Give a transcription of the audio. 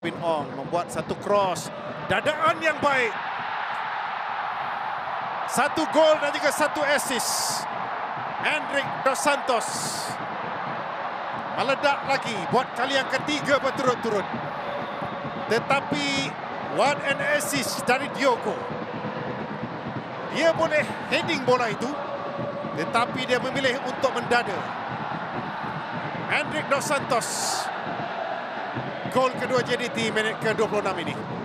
Bin Ong membuat satu cross. Dadaan yang baik. Satu gol dan juga satu assist. Hendrik Dos Santos. Meledak lagi buat kali yang ketiga berturut-turut. Tetapi what an assist dari Diogo. Dia boleh heading bola itu. Tetapi dia memilih untuk mendada. Hendrik Dos Santos. Gol kedua JDT minit ke-26 ini.